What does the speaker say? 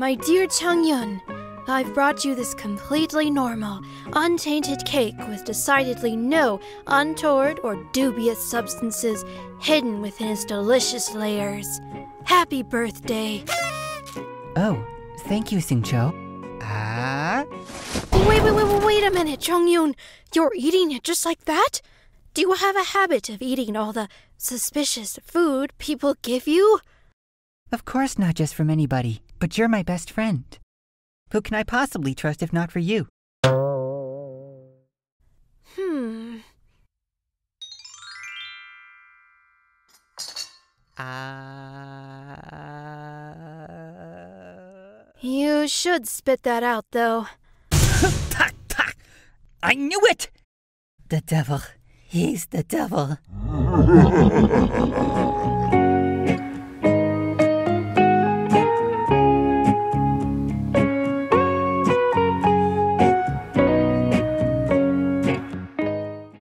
My dear Chongyun, I've brought you this completely normal, untainted cake with decidedly no untoward or dubious substances hidden within its delicious layers. Happy birthday! Oh, thank you, Xingqiu. Ah? Wait, wait, wait, wait a minute, Chongyun. You're eating it just like that? Do you have a habit of eating all the suspicious food people give you? Of course not just from anybody, but you're my best friend. Who can I possibly trust if not for you? Hmm. Ah. You should spit that out, though. Pah, pah. I knew it! The devil. He's the devil.